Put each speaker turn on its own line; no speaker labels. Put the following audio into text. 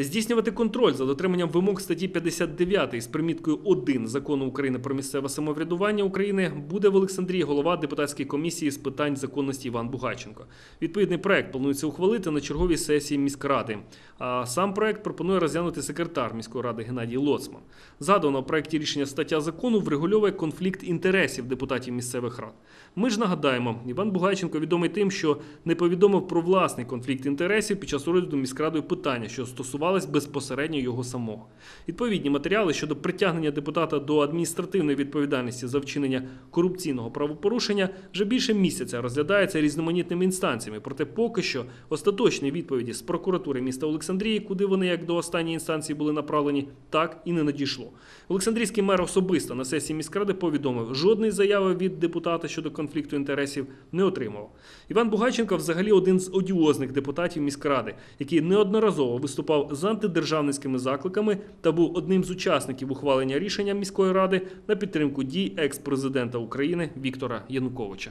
Здійснювати контроль за дотриманням вимог статті 59 з приміткою 1 закону України про місцеве самоврядування України буде в Олександрії голова депутатської комісії з питань законності Іван Бугайченко. Відповідний проект планується ухвалити на черговій сесії міськради. А сам проект пропонує розглянути секретар міської ради Геннадій Лоцман. Згадано у проекті рішення стаття закону врегульовує конфлікт інтересів депутатів місцевих рад. Ми ж нагадаємо, Іван Бугайченко відомий тим, що не повідомив про власний конфлікт інтересів під час розгляду міськрадою питання, що стосувались безпосередньо його самого. Відповідні матеріали щодо притягнення депутата до адміністративної відповідальності за вчинення корупційного правопорушення вже більше місяця розглядаються різноманітними інстанціями. Проте поки що остаточні відповіді з прокуратури міста Олександрії, куди вони як до останньої інстанції були направлені, так і не надійшло. Олександрійський мер особисто на сесії міськради повідомив, жодної заяви від депутата щодо конфлікту інтересів не отримав. Іван Бугайченко взагалі один з одіозних депутатів міськради, який неодноразово з антидержавницькими закликами та був одним з учасників ухвалення рішення міської ради на підтримку дій екс-президента України Віктора Януковича.